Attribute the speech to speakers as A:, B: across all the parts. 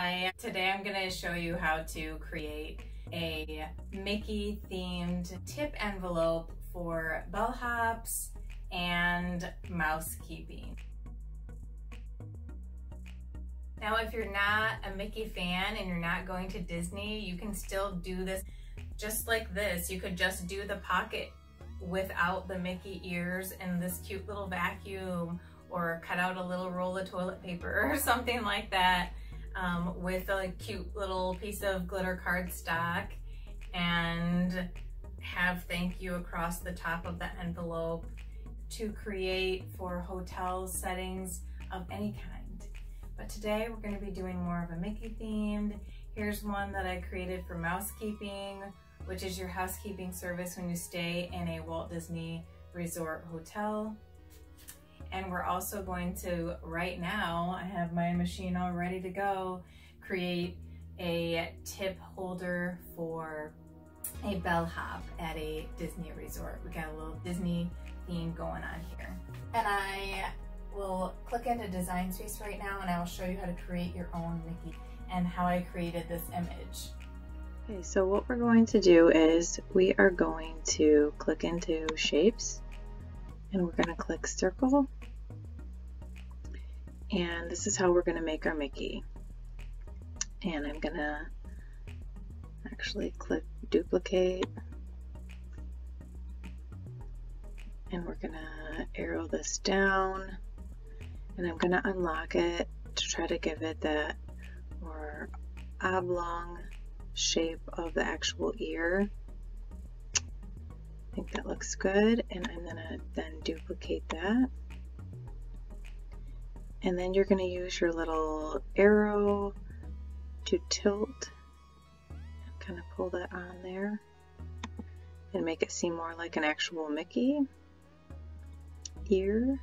A: Hi, today I'm going to show you how to create a Mickey themed tip envelope for bellhops and mousekeeping. Now if you're not a Mickey fan and you're not going to Disney, you can still do this just like this. You could just do the pocket without the Mickey ears and this cute little vacuum or cut out a little roll of toilet paper or something like that um, with a cute little piece of glitter cardstock and have thank you across the top of the envelope to create for hotel settings of any kind. But today we're gonna be doing more of a Mickey themed. Here's one that I created for mousekeeping, which is your housekeeping service when you stay in a Walt Disney Resort hotel. And we're also going to, right now, I have my machine all ready to go, create a tip holder for a bellhop at a Disney resort. We got a little Disney theme going on here. And I will click into Design Space right now and I will show you how to create your own Mickey and how I created this image.
B: Okay, so what we're going to do is we are going to click into Shapes and we're going to click Circle and this is how we're going to make our Mickey. And I'm going to actually click duplicate. And we're going to arrow this down. And I'm going to unlock it to try to give it that more oblong shape of the actual ear. I think that looks good. And I'm going to then duplicate that. And then you're going to use your little arrow to tilt and kind of pull that on there and make it seem more like an actual Mickey ear.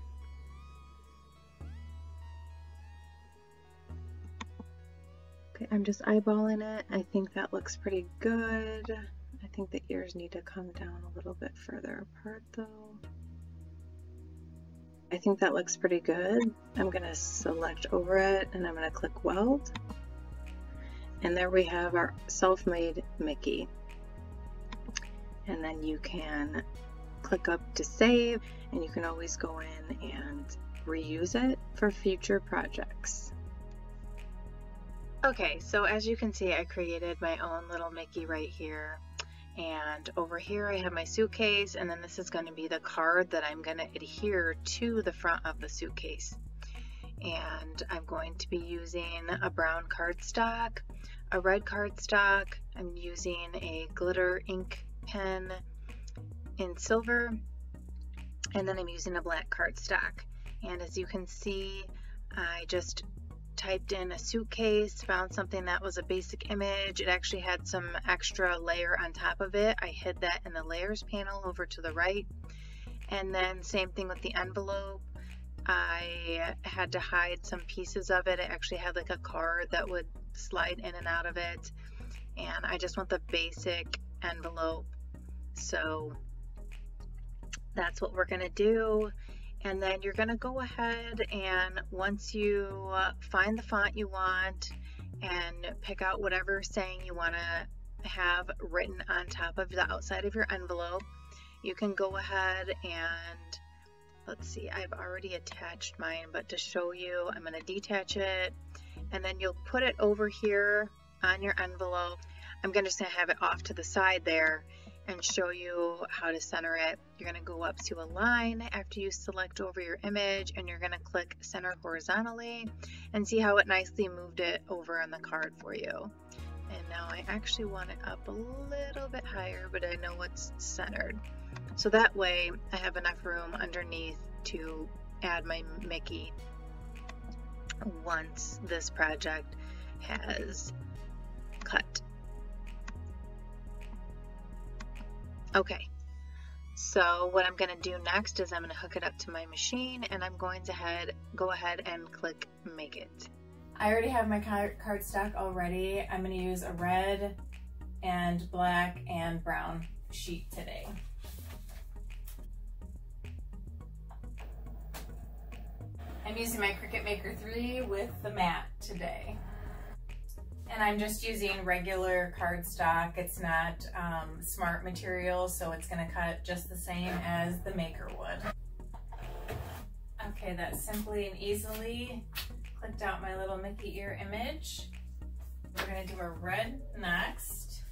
B: Okay, I'm just eyeballing it. I think that looks pretty good. I think the ears need to come down a little bit further apart though. I think that looks pretty good. I'm going to select over it and I'm going to click weld. And there we have our self-made Mickey. And then you can click up to save and you can always go in and reuse it for future projects. Okay, so as you can see, I created my own little Mickey right here. And over here I have my suitcase and then this is going to be the card that I'm going to adhere to the front of the suitcase. And I'm going to be using a brown cardstock, a red cardstock, I'm using a glitter ink pen in silver, and then I'm using a black cardstock. And as you can see, I just typed in a suitcase, found something that was a basic image. It actually had some extra layer on top of it. I hid that in the layers panel over to the right. And then same thing with the envelope. I had to hide some pieces of it. It actually had like a card that would slide in and out of it. And I just want the basic envelope. So that's what we're gonna do and then you're going to go ahead and once you find the font you want and pick out whatever saying you want to have written on top of the outside of your envelope, you can go ahead and let's see, I've already attached mine, but to show you, I'm going to detach it and then you'll put it over here on your envelope. I'm going to just have it off to the side there and show you how to center it. You're going to go up to Align after you select over your image and you're going to click center horizontally and see how it nicely moved it over on the card for you. And now I actually want it up a little bit higher, but I know it's centered. So that way I have enough room underneath to add my Mickey once this project has cut. Okay, so what I'm going to do next is I'm going to hook it up to my machine and I'm going to head, go ahead and click make it.
A: I already have my card cardstock already. I'm going to use a red and black and brown sheet today. I'm using my Cricut Maker 3 with the mat today. And I'm just using regular cardstock. It's not um, smart material, so it's gonna cut just the same as the maker would. Okay, that simply and easily clicked out my little Mickey ear image. We're gonna do a red next.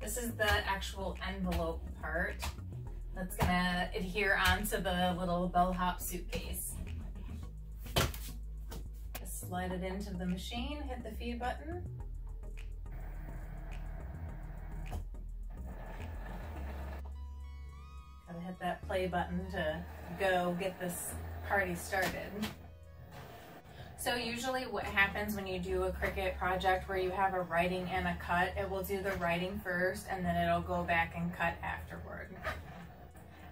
A: This is the actual envelope part that's gonna adhere onto the little bellhop suitcase. Slide it into the machine, hit the feed button. Gotta hit that play button to go get this party started. So usually what happens when you do a Cricut project where you have a writing and a cut, it will do the writing first and then it'll go back and cut afterward.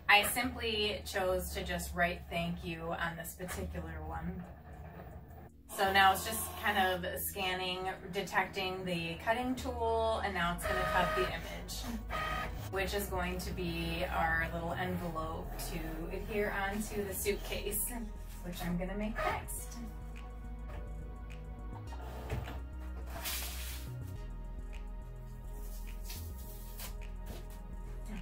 A: I simply chose to just write thank you on this particular one. So now it's just kind of scanning, detecting the cutting tool, and now it's gonna cut the image, which is going to be our little envelope to adhere onto the suitcase, which I'm gonna make next.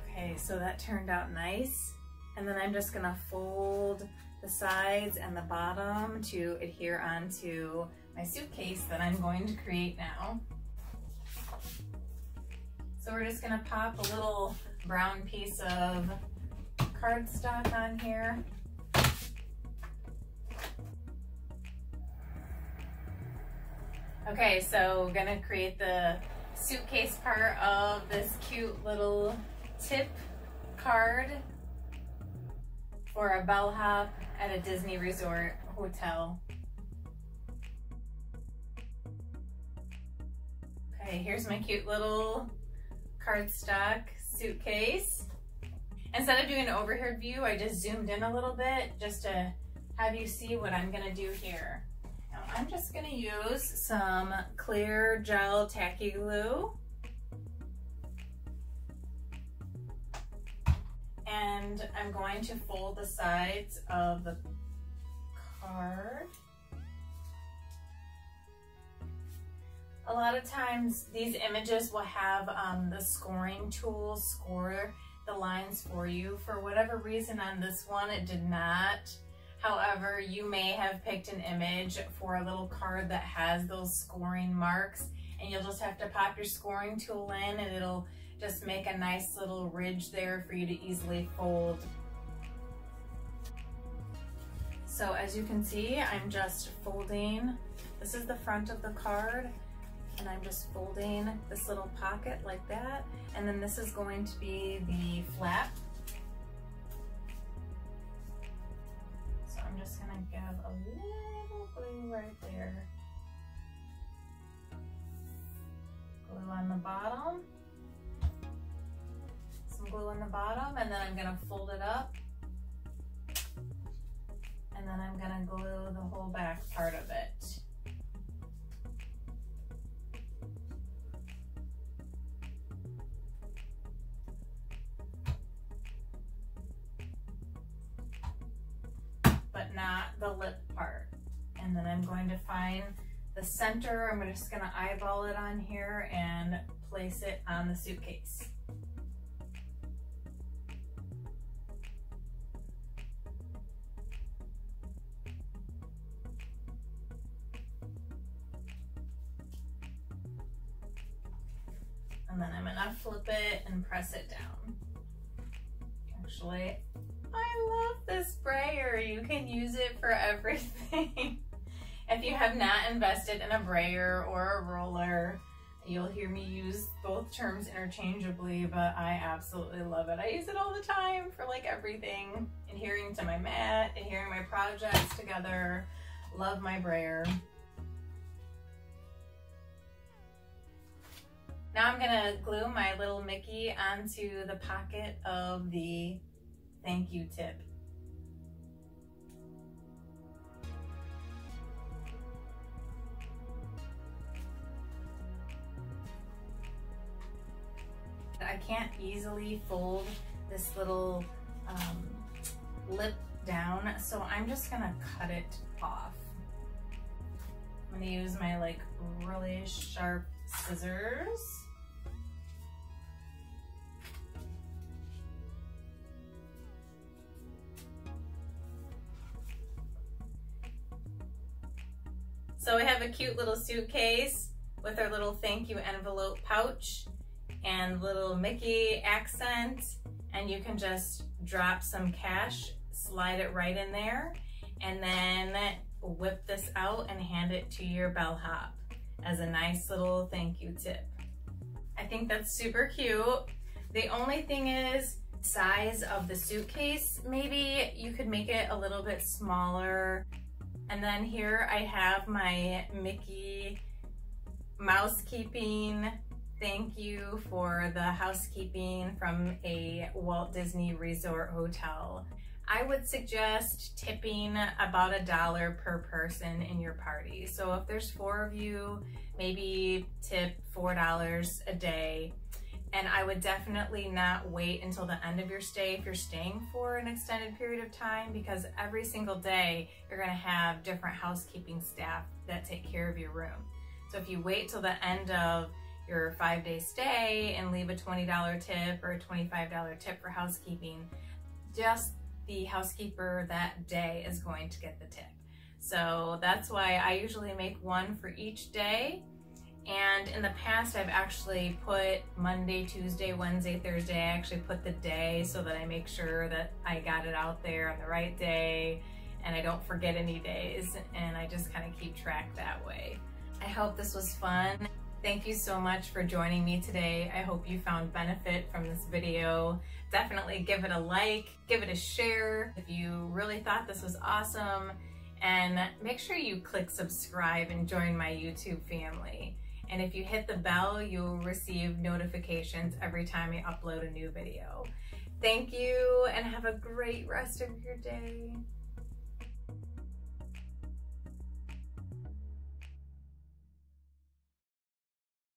A: Okay, so that turned out nice. And then I'm just gonna fold the sides and the bottom to adhere onto my suitcase that I'm going to create now. So we're just gonna pop a little brown piece of cardstock on here. Okay, so we're gonna create the suitcase part of this cute little tip card for a bellhop at a Disney resort hotel. Okay, here's my cute little cardstock suitcase. Instead of doing an overhead view, I just zoomed in a little bit just to have you see what I'm gonna do here. Now I'm just gonna use some clear gel tacky glue and I'm going to fold the sides of the card. A lot of times these images will have um, the scoring tool score the lines for you. For whatever reason on this one, it did not. However, you may have picked an image for a little card that has those scoring marks and you'll just have to pop your scoring tool in and it'll just make a nice little ridge there for you to easily fold. So as you can see, I'm just folding, this is the front of the card, and I'm just folding this little pocket like that. And then this is going to be the flap. So I'm just gonna give a little glue right there. Glue on the bottom glue on the bottom and then I'm gonna fold it up and then I'm gonna glue the whole back part of it. But not the lip part. And then I'm going to find the center. I'm just gonna eyeball it on here and place it on the suitcase. Flip it and press it down. Actually, I love this brayer. You can use it for everything. if you have not invested in a brayer or a roller, you'll hear me use both terms interchangeably, but I absolutely love it. I use it all the time for like everything, adhering to my mat, adhering my projects together. Love my brayer. Now I'm gonna glue my little Mickey onto the pocket of the thank you tip. I can't easily fold this little um, lip down. So I'm just gonna cut it off. I'm gonna use my like really sharp scissors. Have a cute little suitcase with our little thank you envelope pouch and little Mickey accent and you can just drop some cash, slide it right in there and then whip this out and hand it to your bellhop as a nice little thank you tip. I think that's super cute. The only thing is size of the suitcase, maybe you could make it a little bit smaller and then here I have my Mickey mousekeeping thank you for the housekeeping from a Walt Disney Resort Hotel. I would suggest tipping about a dollar per person in your party. So if there's four of you, maybe tip $4 a day and I would definitely not wait until the end of your stay if you're staying for an extended period of time because every single day you're gonna have different housekeeping staff that take care of your room. So if you wait till the end of your five day stay and leave a $20 tip or a $25 tip for housekeeping, just the housekeeper that day is going to get the tip. So that's why I usually make one for each day and in the past, I've actually put Monday, Tuesday, Wednesday, Thursday. I actually put the day so that I make sure that I got it out there on the right day and I don't forget any days. And I just kind of keep track that way. I hope this was fun. Thank you so much for joining me today. I hope you found benefit from this video. Definitely give it a like, give it a share if you really thought this was awesome. And make sure you click subscribe and join my YouTube family. And if you hit the bell, you'll receive notifications every time I upload a new video. Thank you and have a great rest of your day.